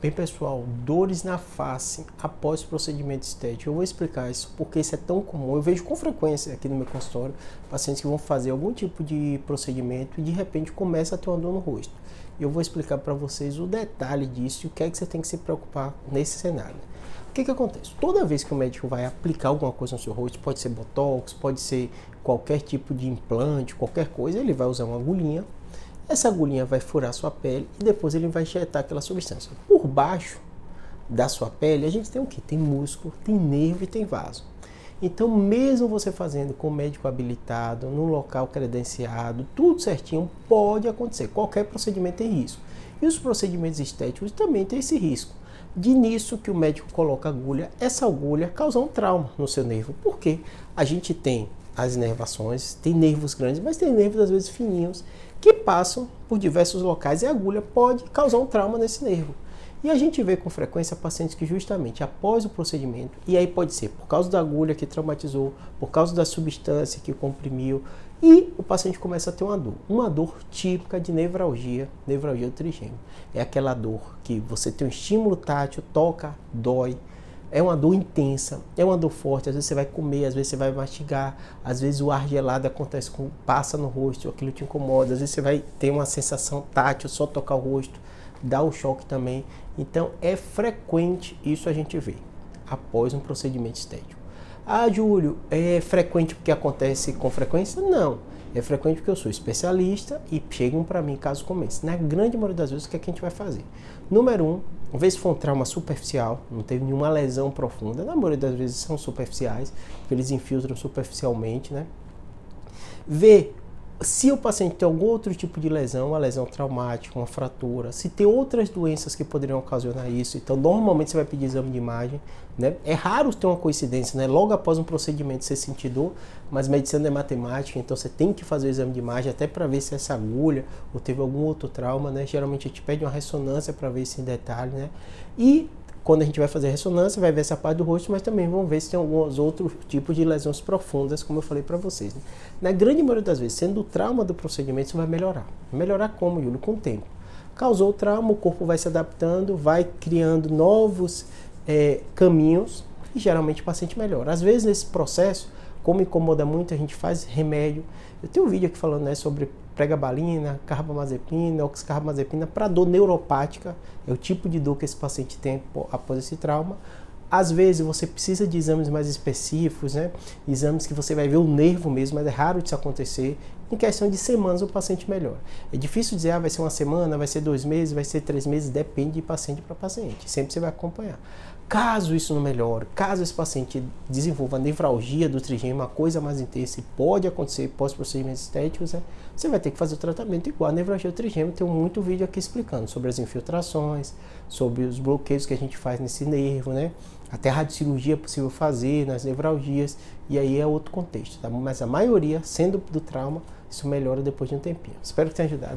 Bem, pessoal, dores na face após procedimento estético. Eu vou explicar isso porque isso é tão comum. Eu vejo com frequência aqui no meu consultório pacientes que vão fazer algum tipo de procedimento e de repente começa a ter uma dor no rosto. Eu vou explicar para vocês o detalhe disso e o que é que você tem que se preocupar nesse cenário. O que, que acontece? Toda vez que o médico vai aplicar alguma coisa no seu rosto, pode ser botox, pode ser qualquer tipo de implante, qualquer coisa, ele vai usar uma agulhinha essa agulhinha vai furar sua pele e depois ele vai injetar aquela substância. Por baixo da sua pele, a gente tem o que? Tem músculo, tem nervo e tem vaso. Então, mesmo você fazendo com médico habilitado, no local credenciado, tudo certinho, pode acontecer. Qualquer procedimento tem risco. E os procedimentos estéticos também têm esse risco. De nisso que o médico coloca agulha, essa agulha causa um trauma no seu nervo. Porque a gente tem as inervações, tem nervos grandes, mas tem nervos às vezes fininhos que passam por diversos locais e a agulha pode causar um trauma nesse nervo. E a gente vê com frequência pacientes que justamente após o procedimento, e aí pode ser por causa da agulha que traumatizou, por causa da substância que comprimiu, e o paciente começa a ter uma dor. Uma dor típica de nevralgia, nevralgia do trigêmeo. É aquela dor que você tem um estímulo tátil, toca, dói, é uma dor intensa, é uma dor forte. Às vezes você vai comer, às vezes você vai mastigar, às vezes o ar gelado acontece, com, passa no rosto, aquilo te incomoda. Às vezes você vai ter uma sensação tátil, só tocar o rosto, dá o choque também. Então é frequente isso a gente vê após um procedimento estético. Ah, Júlio, é frequente porque acontece com frequência? Não. É frequente porque eu sou especialista e chegam para mim como esse. Na grande maioria das vezes, o que, é que a gente vai fazer? Número um, vez for um trauma superficial, não teve nenhuma lesão profunda, na maioria das vezes são superficiais, porque eles infiltram superficialmente, né? Ver se o paciente tem algum outro tipo de lesão, uma lesão traumática, uma fratura, se tem outras doenças que poderiam ocasionar isso, então normalmente você vai pedir exame de imagem. Né? É raro ter uma coincidência, né? logo após um procedimento você sentir dor, mas medicina é matemática, então você tem que fazer o exame de imagem até para ver se essa agulha ou teve algum outro trauma. Né? Geralmente a gente pede uma ressonância para ver isso em detalhe. Né? E quando a gente vai fazer ressonância, vai ver essa parte do rosto, mas também vamos ver se tem alguns outros tipos de lesões profundas, como eu falei para vocês. Né? Na grande maioria das vezes, sendo o trauma do procedimento, isso vai melhorar. Melhorar como, Júlio? Com o tempo. Causou o trauma, o corpo vai se adaptando, vai criando novos é, caminhos e geralmente o paciente melhora. Às vezes, nesse processo, como incomoda muito, a gente faz remédio. Eu tenho um vídeo aqui falando né, sobre pregabalina, carbamazepina, oxcarbamazepina para dor neuropática, é o tipo de dor que esse paciente tem após esse trauma. Às vezes você precisa de exames mais específicos, né? exames que você vai ver o nervo mesmo, mas é raro disso acontecer. Em questão de semanas o paciente melhora. É difícil dizer, ah, vai ser uma semana, vai ser dois meses, vai ser três meses, depende de paciente para paciente. Sempre você vai acompanhar. Caso isso não melhore, caso esse paciente desenvolva nevralgia do trigêmeo, uma coisa mais intensa e pode acontecer pós-procedimentos estéticos, né? você vai ter que fazer o tratamento igual a nevralgia do trigêmeo. Tem muito vídeo aqui explicando sobre as infiltrações, sobre os bloqueios que a gente faz nesse nervo, né? Até radiocirurgia é possível fazer nas nevralgias, e aí é outro contexto, tá? Mas a maioria, sendo do trauma, isso melhora depois de um tempinho. Espero que tenha ajudado.